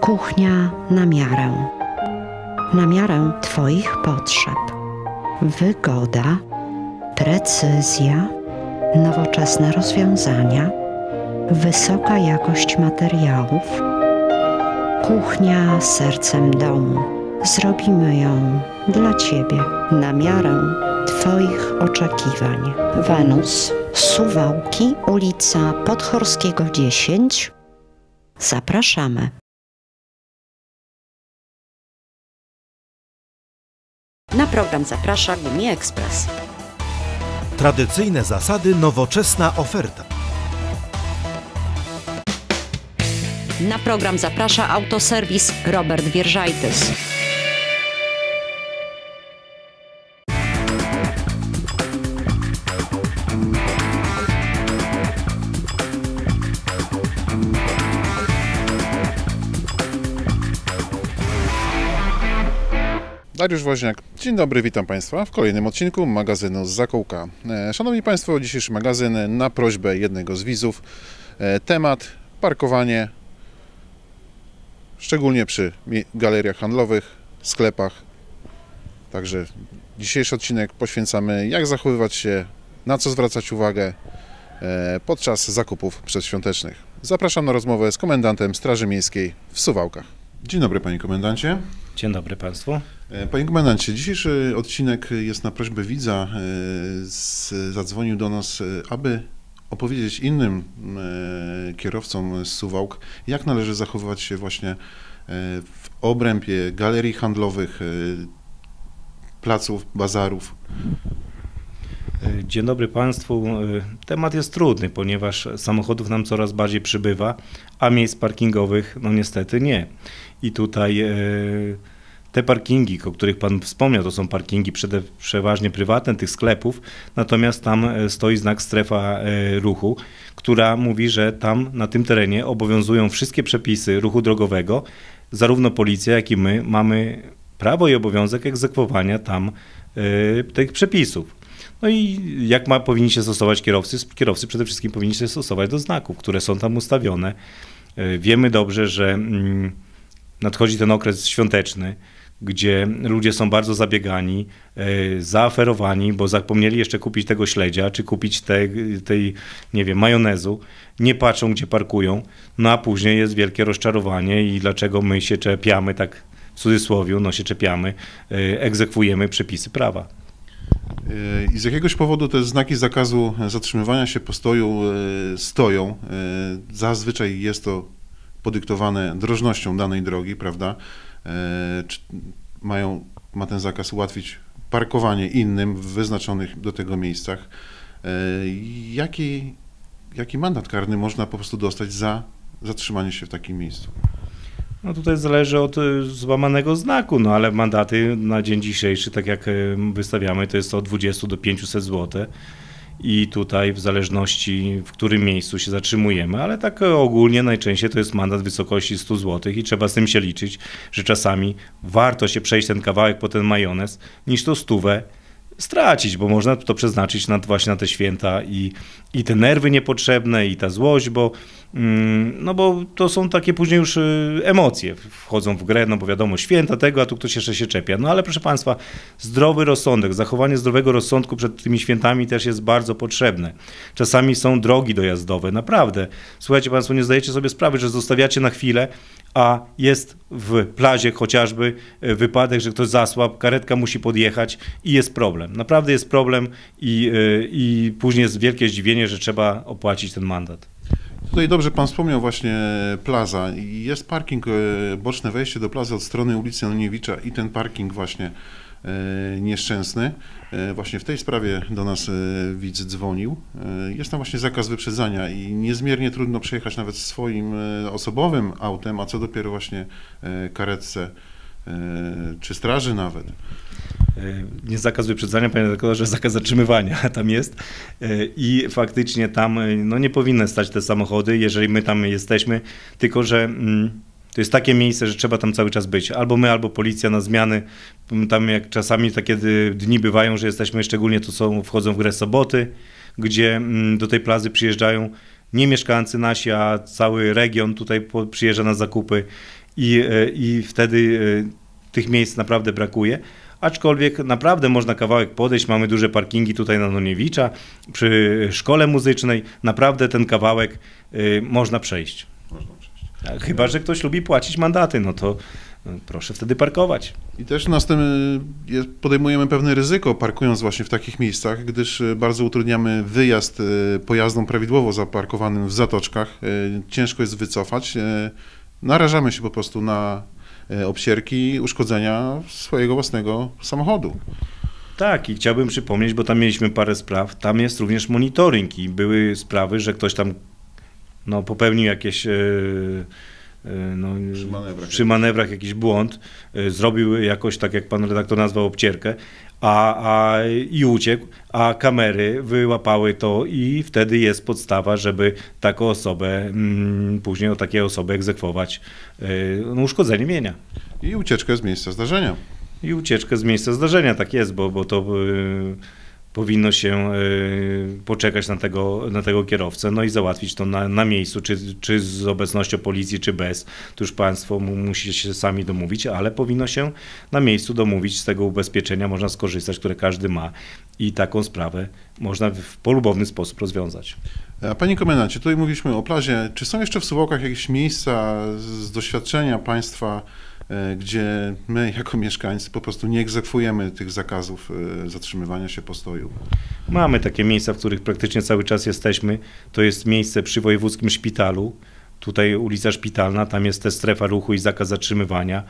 Kuchnia na miarę. Na miarę Twoich potrzeb. Wygoda, precyzja, nowoczesne rozwiązania, wysoka jakość materiałów. Kuchnia sercem domu. Zrobimy ją dla Ciebie na miarę Twoich oczekiwań. Wenus, Suwałki, ulica Podchorskiego 10. Zapraszamy. Na program zaprasza Gumi Express. Tradycyjne zasady, nowoczesna oferta. Na program zaprasza autoserwis Robert Wierżajtys. Dariusz Woźniak. Dzień dobry, witam Państwa w kolejnym odcinku magazynu z Zakołka. E, Szanowni Państwo, dzisiejszy magazyn na prośbę jednego z widzów. E, Temat parkowanie, szczególnie przy galeriach handlowych, sklepach. Także dzisiejszy odcinek poświęcamy jak zachowywać się, na co zwracać uwagę e, podczas zakupów przedświątecznych. Zapraszam na rozmowę z komendantem Straży Miejskiej w Suwałkach. Dzień dobry Panie Komendancie. Dzień dobry Państwu. E, Panie komendancie, dzisiejszy odcinek jest na prośbę widza. e, Zadzwonił do nas, e, aby opowiedzieć innym kierowcom z Suwałk, jak należy zachowywać się właśnie w obrębie galerii handlowych, placów, bazarów. Dzień dobry Państwu. Temat jest trudny, ponieważ samochodów nam coraz bardziej przybywa, a miejsc parkingowych no niestety nie. I tutaj e, te parkingi, o których Pan wspomniał, to są parkingi przede, przeważnie prywatne tych sklepów, natomiast tam e, stoi znak strefa e, ruchu, która mówi, że tam na tym terenie obowiązują wszystkie przepisy ruchu drogowego, zarówno policja, jak i my mamy prawo i obowiązek egzekwowania tam tych przepisów. No i jak ma, powinni się stosować kierowcy? Kierowcy przede wszystkim powinni się stosować do znaków, które są tam ustawione. E, Wiemy dobrze, że mm, nadchodzi ten okres świąteczny, gdzie ludzie są bardzo zabiegani, e, zaaferowani, bo zapomnieli jeszcze kupić tego śledzia, czy kupić te, tej, nie wiem, majonezu, nie patrzą, gdzie parkują, no a później jest wielkie rozczarowanie i dlaczego my się czepiamy, tak w cudzysłowie, no się czepiamy, e, egzekwujemy przepisy prawa. I z jakiegoś powodu te znaki zakazu zatrzymywania się postoju e, stoją. E, Zazwyczaj jest to podyktowane drożnością danej drogi, prawda? E, czy Mają, ma ten zakaz ułatwić parkowanie innym w wyznaczonych do tego miejscach. Jaki, jaki mandat karny można po prostu dostać za zatrzymanie się w takim miejscu? No tutaj zależy od y, złamanego znaku, no ale mandaty na dzień dzisiejszy, tak jak y, wystawiamy, to jest od 20 do 500 zł. I tutaj w zależności w którym miejscu się zatrzymujemy, ale tak ogólnie najczęściej to jest mandat w wysokości 100 zł i trzeba z tym się liczyć, że czasami warto się przejść ten kawałek po ten majonez, niż to stówę stracić, bo można to przeznaczyć na, właśnie na te święta i, i te nerwy niepotrzebne, i ta złość, bo, mm, no bo to są takie później już y, emocje wchodzą w grę, no bo wiadomo, święta tego, a tu ktoś jeszcze się czepia. No ale proszę Państwa, zdrowy rozsądek, zachowanie zdrowego rozsądku przed tymi świętami też jest bardzo potrzebne. Czasami są drogi dojazdowe, naprawdę. Słuchajcie Państwo, nie zdajecie sobie sprawy, że zostawiacie na chwilę, a jest w plazie chociażby e, wypadek, że ktoś zasłab, karetka musi podjechać i jest problem. Naprawdę jest problem i, e, i później jest wielkie zdziwienie, że trzeba opłacić ten mandat. Tutaj dobrze Pan wspomniał właśnie plaza. Jest parking, e, boczne wejście do plazy od strony ulicy Leniewicza i ten parking właśnie nieszczęsny. E, Właśnie w tej sprawie do nas e, widz dzwonił. E, Jest tam właśnie zakaz wyprzedzania i niezmiernie trudno przejechać nawet swoim e, osobowym autem, a co dopiero właśnie e, karetce e, czy straży nawet. E, Nie zakaz wyprzedzania, panie redaktorze, zakaz zatrzymywania tam jest E, i faktycznie tam e, no, nie powinny stać te samochody, jeżeli my tam jesteśmy, tylko że mm, to jest takie miejsce, że trzeba tam cały czas być. Albo my, albo policja na zmiany. Tam jak czasami takie dni bywają, że jesteśmy, szczególnie to są, wchodzą w grę soboty, gdzie mm, do tej plazy przyjeżdżają nie mieszkańcy nasi, a cały region tutaj przyjeżdża na zakupy i, e, i wtedy e, tych miejsc naprawdę brakuje. Aczkolwiek naprawdę można kawałek podejść, mamy duże parkingi tutaj na Noniewicza, przy szkole muzycznej, naprawdę ten kawałek y, można przejść. Można Chyba, że ktoś lubi płacić mandaty, no to y, proszę wtedy parkować. I też następny, jest- podejmujemy pewne ryzyko parkując właśnie w takich miejscach, gdyż e, bardzo utrudniamy wyjazd e, pojazdom prawidłowo zaparkowanym w zatoczkach. E, Ciężko jest wycofać. E, Narażamy się po prostu na e, obsierki uszkodzenia swojego własnego samochodu. Tak, i chciałbym przypomnieć, bo tam mieliśmy parę spraw, tam jest również monitoring i były sprawy, że ktoś tam no, popełnił jakieś e, e, no, Przy manewrach. przy manewrach jakiś błąd, e, zrobił jakoś tak, jak pan redaktor nazwał, obcierkę a, a, i uciekł, a kamery wyłapały to i wtedy jest podstawa, żeby taką osobę, mm, później o takiej osobę egzekwować e, no, uszkodzenie mienia. I ucieczkę z miejsca zdarzenia. I ucieczkę z miejsca zdarzenia, tak jest, bo, bo to y, powinno się y, poczekać na tego, na tego kierowcę, no i załatwić to na, na miejscu, czy, czy z obecnością policji, czy bez. To już Państwo mu, musicie się sami domówić, ale powinno się na miejscu domówić z tego ubezpieczenia, można skorzystać, które każdy ma i taką sprawę można w polubowny sposób rozwiązać. A Panie komendancie, tutaj mówiliśmy o plazie. Czy są jeszcze w Suwałkach jakieś miejsca z doświadczenia państwa, e, gdzie my jako mieszkańcy po prostu nie egzekwujemy tych zakazów e, zatrzymywania się postoju? Mamy takie miejsca, w których praktycznie cały czas jesteśmy. To jest miejsce przy wojewódzkim szpitalu. Tutaj ulica Szpitalna, tam jest też strefa ruchu i zakaz zatrzymywania.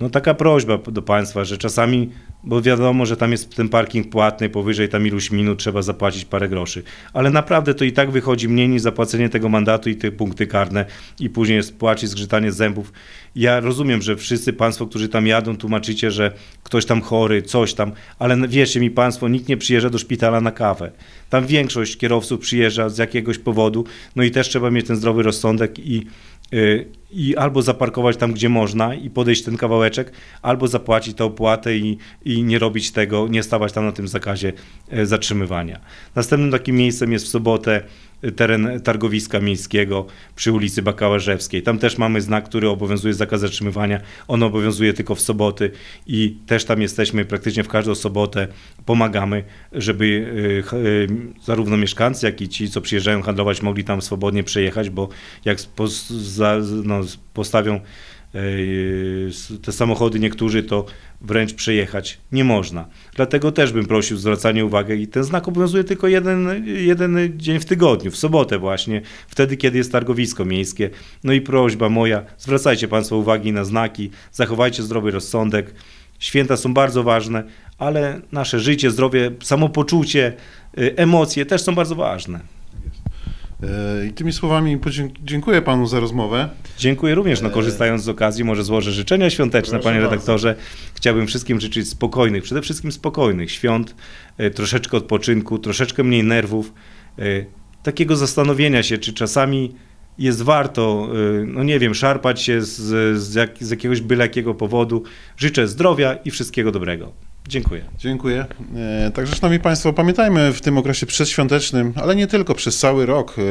No taka prośba do Państwa, że czasami, bo wiadomo, że tam jest ten parking płatny, powyżej tam iluś minut trzeba zapłacić parę groszy, ale naprawdę to i tak wychodzi mniej niż zapłacenie tego mandatu i te punkty karne i później jest płacz i zgrzytanie zębów. Ja rozumiem, że wszyscy Państwo, którzy tam jadą, tłumaczycie, że ktoś tam chory, coś tam, ale wierzcie mi Państwo, nikt nie przyjeżdża do szpitala na kawę. Tam większość kierowców przyjeżdża z jakiegoś powodu, no i też trzeba mieć ten zdrowy rozsądek i y, i albo zaparkować tam, gdzie można i podejść ten kawałeczek, albo zapłacić tę opłatę i, i nie robić tego, nie stawać tam na tym zakazie e, zatrzymywania. Następnym takim miejscem jest w sobotę teren targowiska miejskiego przy ulicy Bakałażewskiej. Tam też mamy znak, który obowiązuje zakaz zatrzymywania. On obowiązuje tylko w soboty i też tam jesteśmy praktycznie w każdą sobotę. Pomagamy, żeby e, e, zarówno mieszkańcy, jak i ci, co przyjeżdżają handlować, mogli tam swobodnie przejechać, bo jak no, postawią te samochody niektórzy, to wręcz przejechać nie można. Dlatego też bym prosił zwracanie uwagi i ten znak obowiązuje tylko jeden, jeden dzień w tygodniu, w sobotę właśnie, wtedy kiedy jest targowisko miejskie. No i prośba moja, zwracajcie Państwo uwagi na znaki, zachowajcie zdrowy rozsądek. Święta są bardzo ważne, ale nasze życie, zdrowie, samopoczucie, y, emocje też są bardzo ważne. E, I tymi słowami dziękuję panu za rozmowę. Dziękuję również. No, Eee. korzystając z okazji, może złożę życzenia świąteczne, Proszę panie bardzo. redaktorze. Chciałbym wszystkim życzyć spokojnych, przede wszystkim spokojnych świąt, e, troszeczkę odpoczynku, troszeczkę mniej nerwów, e, takiego zastanowienia się, czy czasami jest warto, e, no nie wiem, szarpać się z, z, jak, z jakiegoś byle jakiego powodu. Życzę zdrowia i wszystkiego dobrego. Dziękuję. Dziękuję. E, Także, Szanowni Państwo, pamiętajmy w tym okresie przedświątecznym, ale nie tylko, przez cały rok e,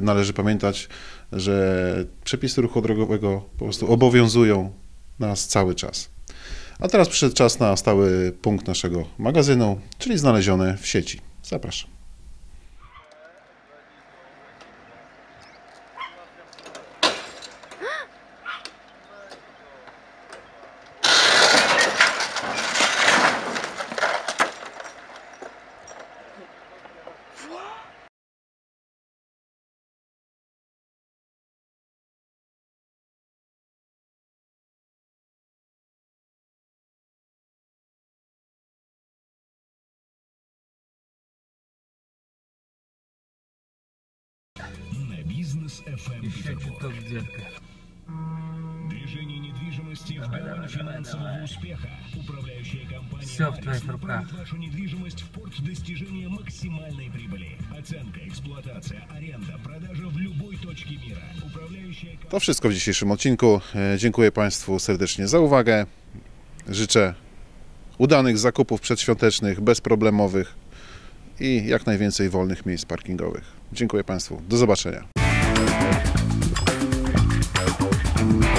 należy pamiętać, że przepisy ruchu drogowego po prostu obowiązują nas cały czas. A teraz przyszedł czas na stały punkt naszego magazynu, czyli znalezione w sieci. Zapraszam. на бизнес FM Петербург. Топ детка. Движение недвижимости в гавань финансового успеха. Управляющая компания Всё в «Алис» твоих направит руках. вашу недвижимость в порт достижения максимальной прибыли. Оценка, эксплуатация, аренда, продажа в любой точке мира. Управляющая To wszystko w dzisiejszym odcinku. E, Dziękuję Państwu serdecznie za uwagę. Życzę udanych zakupów przedświątecznych, bezproblemowych i jak najwięcej wolnych miejsc parkingowych. Dziękuję Państwu. Do zobaczenia. thank you